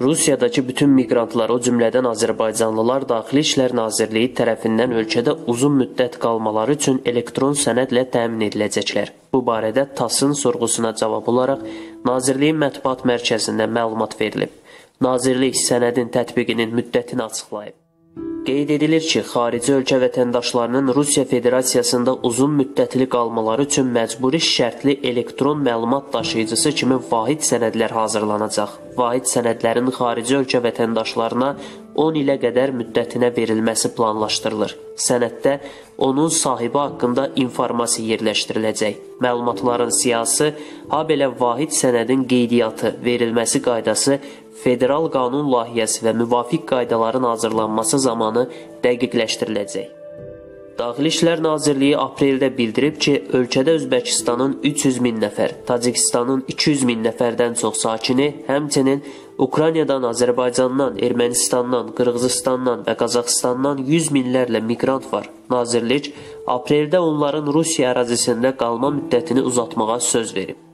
Rusiyadakı bütün miqrantlar, o cümlədən Azərbaycanlılar Daxili İşlər Nazirliyi tərəfindən ölkədə uzun müddət qalmaları üçün elektron sənədlə təmin ediləcəklər. Bu barədə TASS-ın sorğusuna cavab olaraq Nazirliyin mətbuat mərkəzində məlumat verilib. Nazirlik sənədin tətbiqinin müddətini açıqlayıb. Qeyd edilir ki, xarici ölkə vətəndaşlarının Rusiya Federasiyasında uzun müddətli qalmaları üçün məcburi şərtli elektron məlumat daşıyıcısı kimi vahid sənədlər hazırlanacaq. Vahid sənədlərin xarici ölkə vətəndaşlarına 10 ilə qədər müddətinə verilməsi planlaşdırılır. Sənəddə onun sahibi haqqında informasiya yerləşdiriləcək. Məlumatların siyasi, ha belə vahid sənədin qeydiyyatı, verilməsi qaydası federal qanun layihəsi və müvafiq qaydaların hazırlanması zamanı dəqiqləşdiriləcək. Daxili İşlər Nazirliyi apreldə bildirib ki, ölkədə Özbəkistanın 300 min nəfər, Tacikistanın 200 min nəfərdən çox sakini, həmçinin Ukraynadan, Azərbaycandan, Ermənistandan, Qırğızıstandan və Qazaxıstandan 100 minlərlə miqrant var. Nazirlik apreldə onların Rusiya ərazisində qalma müddətini uzatmağa söz verib.